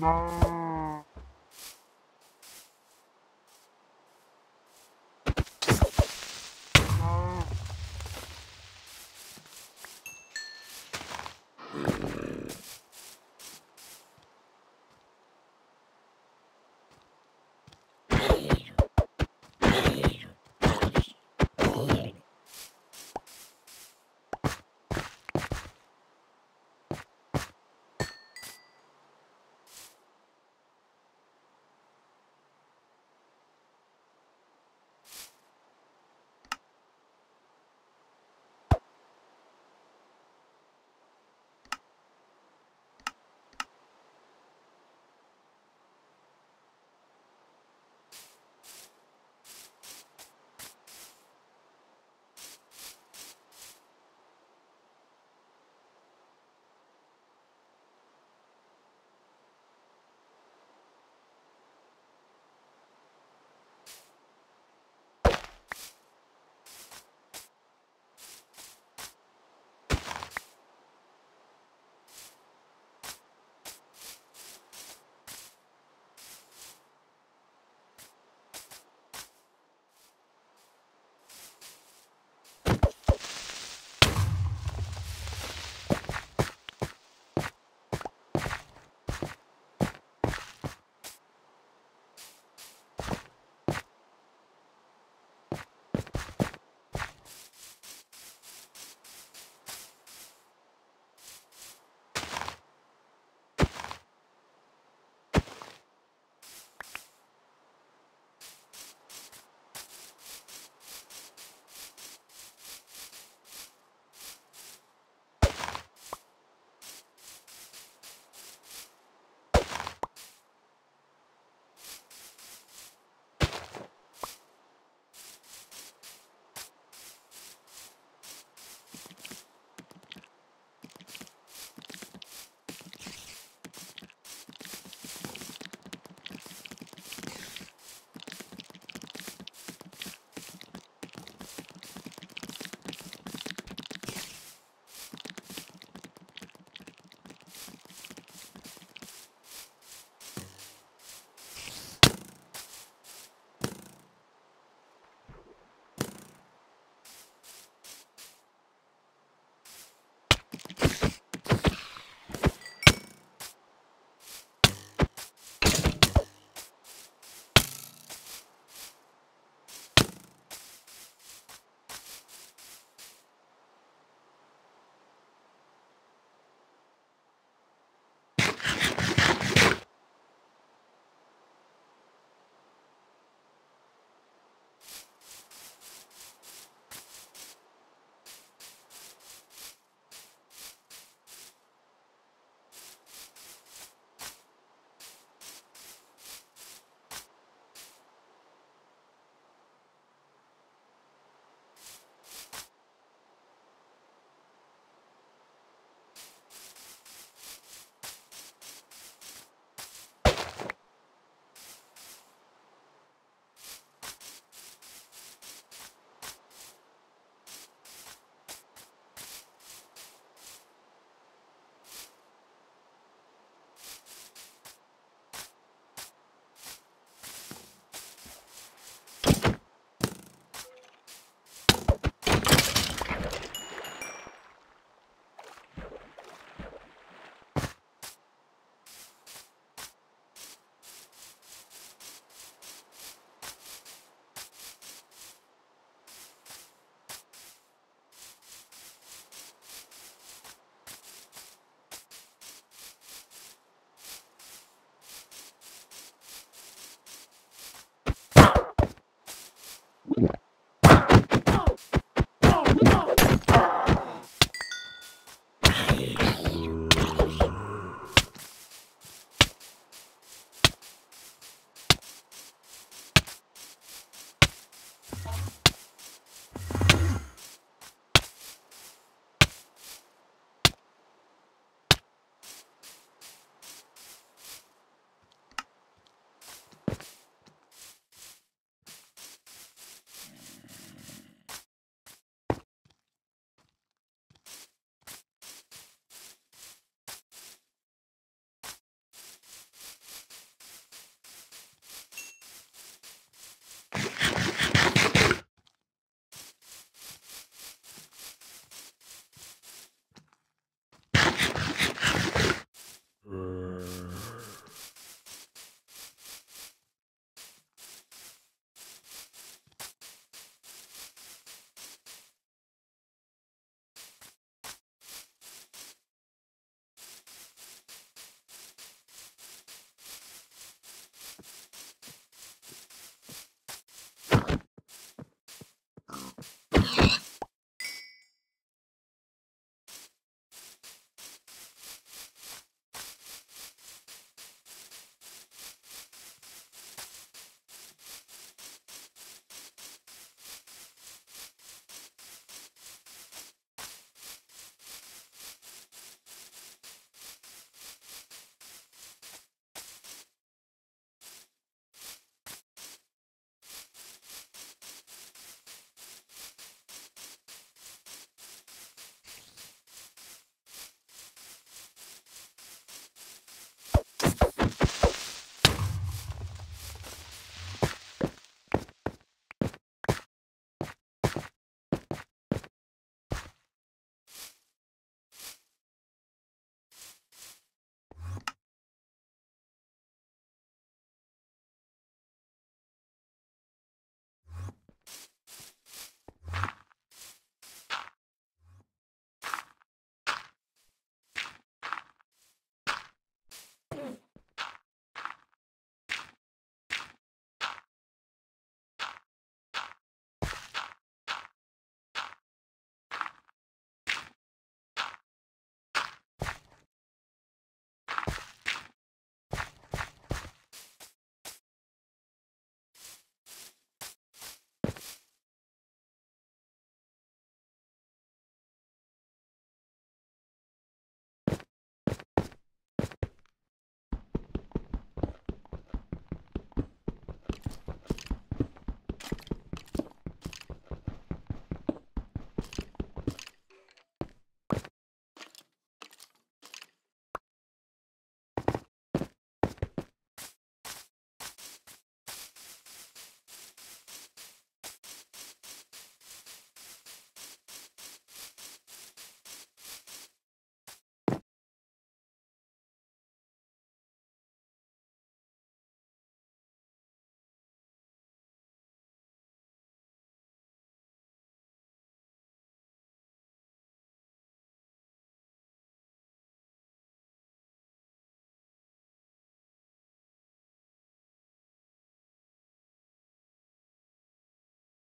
な。